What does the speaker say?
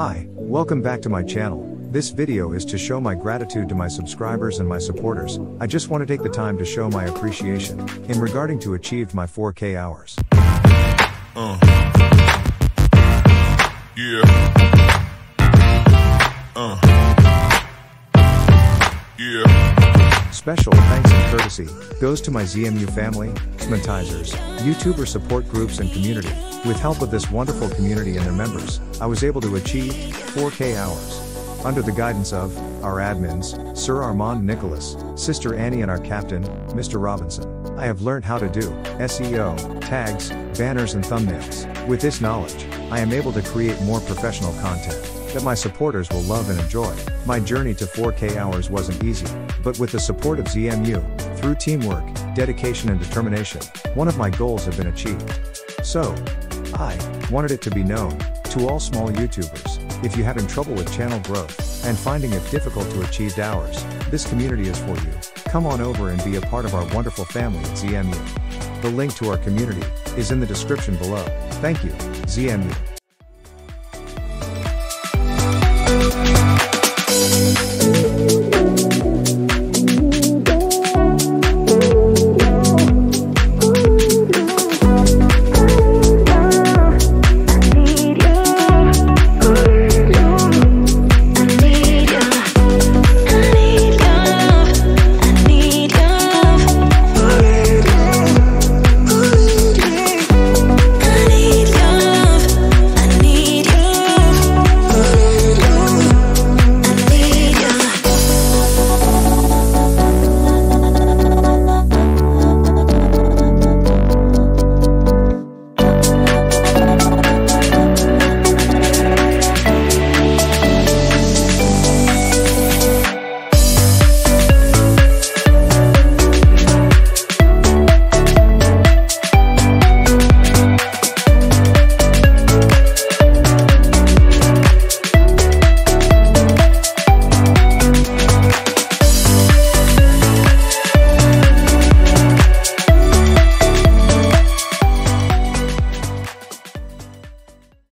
Hi, welcome back to my channel. This video is to show my gratitude to my subscribers and my supporters. I just want to take the time to show my appreciation in regarding to achieved my 4K hours. Uh. Yeah. Uh. Yeah. Special thanks and courtesy goes to my ZMU family, Smatizers, YouTuber support groups and community. With help of this wonderful community and their members, I was able to achieve 4K hours. Under the guidance of our admins, Sir Armand Nicholas, Sister Annie, and our captain, Mr. Robinson, I have learned how to do SEO, tags, banners, and thumbnails. With this knowledge, I am able to create more professional content that my supporters will love and enjoy. My journey to 4K hours wasn't easy, but with the support of ZMU, through teamwork, dedication, and determination, one of my goals have been achieved. So, I wanted it to be known to all small YouTubers. If you're having trouble with channel growth and finding it difficult to achieve hours, this community is for you. Come on over and be a part of our wonderful family at ZMU. The link to our community is in the description below. Thank you, ZMU.